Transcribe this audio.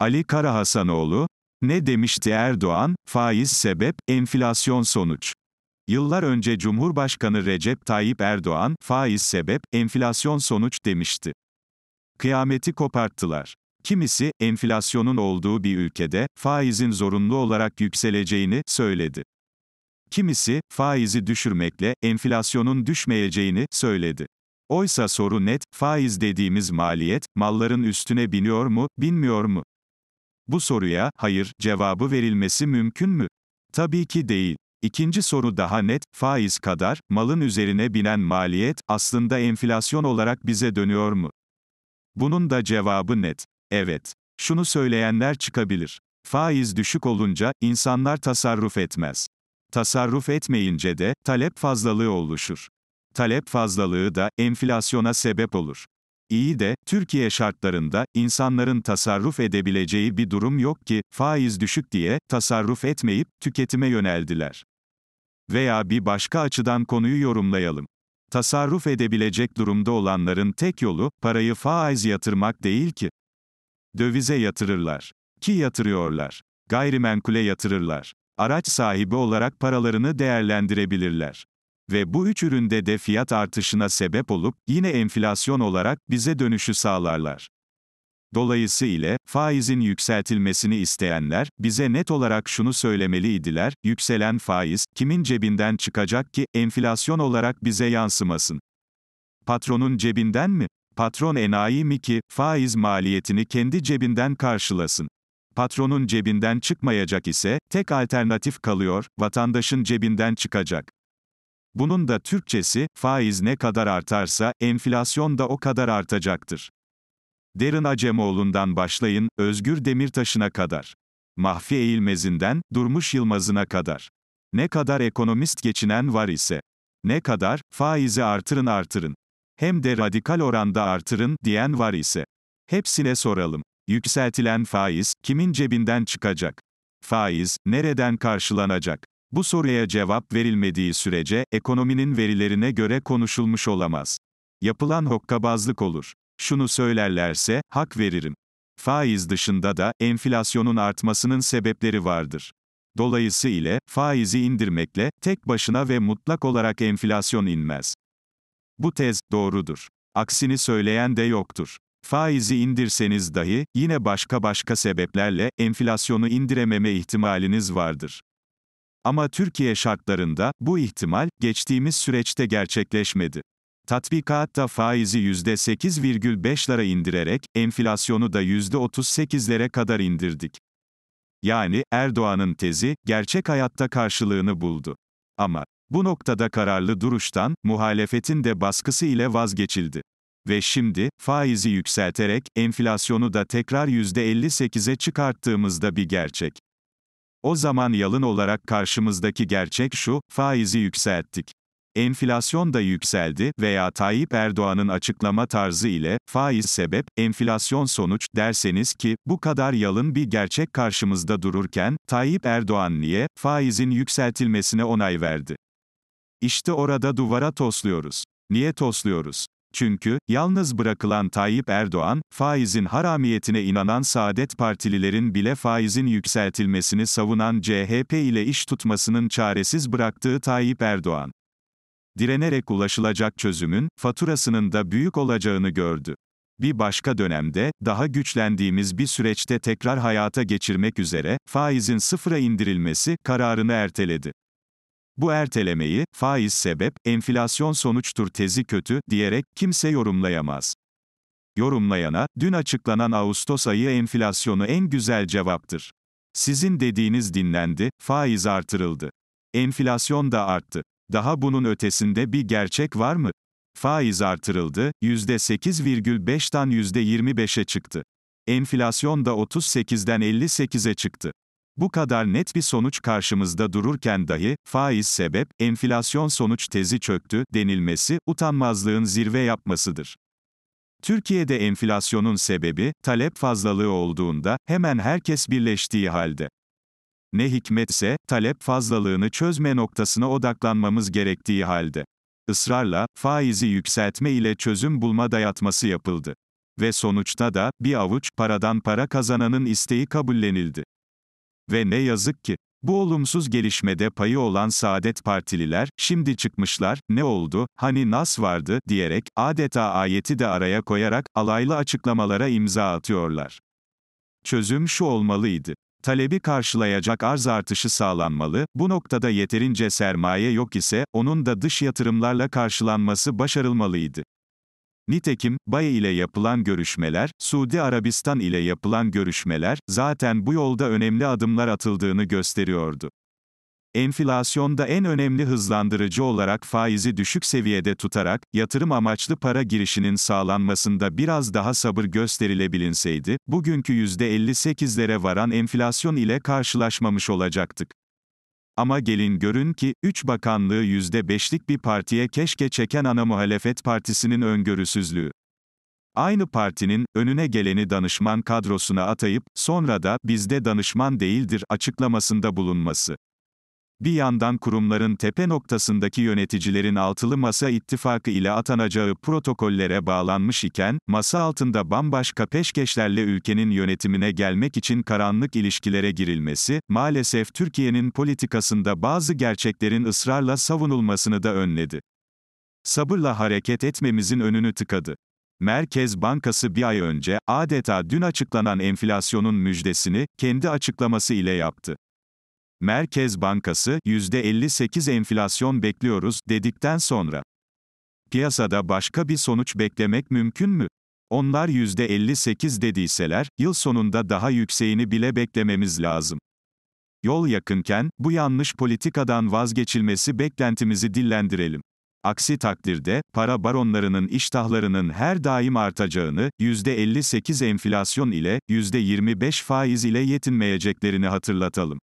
Ali Karahasanoğlu, ne demişti Erdoğan, faiz sebep, enflasyon sonuç. Yıllar önce Cumhurbaşkanı Recep Tayyip Erdoğan, faiz sebep, enflasyon sonuç demişti. Kıyameti koparttılar. Kimisi, enflasyonun olduğu bir ülkede, faizin zorunlu olarak yükseleceğini söyledi. Kimisi, faizi düşürmekle, enflasyonun düşmeyeceğini söyledi. Oysa soru net, faiz dediğimiz maliyet, malların üstüne biniyor mu, binmiyor mu? Bu soruya, hayır, cevabı verilmesi mümkün mü? Tabii ki değil. İkinci soru daha net, faiz kadar, malın üzerine binen maliyet, aslında enflasyon olarak bize dönüyor mu? Bunun da cevabı net. Evet. Şunu söyleyenler çıkabilir. Faiz düşük olunca, insanlar tasarruf etmez. Tasarruf etmeyince de, talep fazlalığı oluşur. Talep fazlalığı da, enflasyona sebep olur. İyi de, Türkiye şartlarında, insanların tasarruf edebileceği bir durum yok ki, faiz düşük diye, tasarruf etmeyip, tüketime yöneldiler. Veya bir başka açıdan konuyu yorumlayalım. Tasarruf edebilecek durumda olanların tek yolu, parayı faiz yatırmak değil ki. Dövize yatırırlar. Ki yatırıyorlar. Gayrimenkule yatırırlar. Araç sahibi olarak paralarını değerlendirebilirler. Ve bu üç üründe de fiyat artışına sebep olup, yine enflasyon olarak, bize dönüşü sağlarlar. Dolayısıyla, faizin yükseltilmesini isteyenler, bize net olarak şunu söylemeliydiler, yükselen faiz, kimin cebinden çıkacak ki, enflasyon olarak bize yansımasın? Patronun cebinden mi? Patron enayi mi ki, faiz maliyetini kendi cebinden karşılasın? Patronun cebinden çıkmayacak ise, tek alternatif kalıyor, vatandaşın cebinden çıkacak. Bunun da Türkçesi, faiz ne kadar artarsa, enflasyon da o kadar artacaktır. Derin Acemoğlu'ndan başlayın, Özgür Demirtaş'ına kadar. Mahfi Eğilmez'inden, Durmuş Yılmaz'ına kadar. Ne kadar ekonomist geçinen var ise. Ne kadar, faizi artırın artırın. Hem de radikal oranda artırın, diyen var ise. Hepsine soralım. Yükseltilen faiz, kimin cebinden çıkacak? Faiz, nereden karşılanacak? Bu soruya cevap verilmediği sürece, ekonominin verilerine göre konuşulmuş olamaz. Yapılan hokkabazlık olur. Şunu söylerlerse, hak veririm. Faiz dışında da, enflasyonun artmasının sebepleri vardır. Dolayısıyla, faizi indirmekle, tek başına ve mutlak olarak enflasyon inmez. Bu tez, doğrudur. Aksini söyleyen de yoktur. Faizi indirseniz dahi, yine başka başka sebeplerle, enflasyonu indirememe ihtimaliniz vardır. Ama Türkiye şartlarında, bu ihtimal, geçtiğimiz süreçte gerçekleşmedi. Tatbikatta faizi %8,5'lara indirerek, enflasyonu da %38'lere kadar indirdik. Yani, Erdoğan'ın tezi, gerçek hayatta karşılığını buldu. Ama, bu noktada kararlı duruştan, muhalefetin de baskısı ile vazgeçildi. Ve şimdi, faizi yükselterek, enflasyonu da tekrar %58'e çıkarttığımızda bir gerçek. O zaman yalın olarak karşımızdaki gerçek şu, faizi yükselttik. Enflasyon da yükseldi veya Tayyip Erdoğan'ın açıklama tarzı ile faiz sebep, enflasyon sonuç derseniz ki bu kadar yalın bir gerçek karşımızda dururken Tayyip Erdoğan niye faizin yükseltilmesine onay verdi? İşte orada duvara tosluyoruz. Niye tosluyoruz? Çünkü, yalnız bırakılan Tayyip Erdoğan, faizin haramiyetine inanan Saadet Partililerin bile faizin yükseltilmesini savunan CHP ile iş tutmasının çaresiz bıraktığı Tayyip Erdoğan. Direnerek ulaşılacak çözümün, faturasının da büyük olacağını gördü. Bir başka dönemde, daha güçlendiğimiz bir süreçte tekrar hayata geçirmek üzere, faizin sıfıra indirilmesi, kararını erteledi. Bu ertelemeyi, faiz sebep, enflasyon sonuçtur tezi kötü, diyerek, kimse yorumlayamaz. Yorumlayana, dün açıklanan Ağustos ayı enflasyonu en güzel cevaptır. Sizin dediğiniz dinlendi, faiz artırıldı. Enflasyon da arttı. Daha bunun ötesinde bir gerçek var mı? Faiz artırıldı, %8,5'tan %25'e çıktı. Enflasyon da 38'den 58'e çıktı. Bu kadar net bir sonuç karşımızda dururken dahi, faiz sebep, enflasyon sonuç tezi çöktü, denilmesi, utanmazlığın zirve yapmasıdır. Türkiye'de enflasyonun sebebi, talep fazlalığı olduğunda, hemen herkes birleştiği halde. Ne hikmetse, talep fazlalığını çözme noktasına odaklanmamız gerektiği halde. Israrla, faizi yükseltme ile çözüm bulma dayatması yapıldı. Ve sonuçta da, bir avuç, paradan para kazananın isteği kabullenildi. Ve ne yazık ki, bu olumsuz gelişmede payı olan Saadet Partililer, şimdi çıkmışlar, ne oldu, hani nas vardı, diyerek, adeta ayeti de araya koyarak, alaylı açıklamalara imza atıyorlar. Çözüm şu olmalıydı. Talebi karşılayacak arz artışı sağlanmalı, bu noktada yeterince sermaye yok ise, onun da dış yatırımlarla karşılanması başarılmalıydı. Nitekim, Baye ile yapılan görüşmeler, Suudi Arabistan ile yapılan görüşmeler, zaten bu yolda önemli adımlar atıldığını gösteriyordu. Enflasyonda en önemli hızlandırıcı olarak faizi düşük seviyede tutarak, yatırım amaçlı para girişinin sağlanmasında biraz daha sabır gösterilebilinseydi, bugünkü %58'lere varan enflasyon ile karşılaşmamış olacaktık. Ama gelin görün ki, 3 bakanlığı %5'lik bir partiye keşke çeken ana muhalefet partisinin öngörüsüzlüğü. Aynı partinin, önüne geleni danışman kadrosuna atayıp, sonra da, bizde danışman değildir, açıklamasında bulunması. Bir yandan kurumların tepe noktasındaki yöneticilerin altılı masa ittifakı ile atanacağı protokollere bağlanmış iken, masa altında bambaşka peşkeşlerle ülkenin yönetimine gelmek için karanlık ilişkilere girilmesi, maalesef Türkiye'nin politikasında bazı gerçeklerin ısrarla savunulmasını da önledi. Sabırla hareket etmemizin önünü tıkadı. Merkez Bankası bir ay önce, adeta dün açıklanan enflasyonun müjdesini, kendi açıklaması ile yaptı. Merkez Bankası, %58 enflasyon bekliyoruz, dedikten sonra. Piyasada başka bir sonuç beklemek mümkün mü? Onlar %58 dediyseler, yıl sonunda daha yükseğini bile beklememiz lazım. Yol yakınken, bu yanlış politikadan vazgeçilmesi beklentimizi dillendirelim. Aksi takdirde, para baronlarının iştahlarının her daim artacağını, %58 enflasyon ile, %25 faiz ile yetinmeyeceklerini hatırlatalım.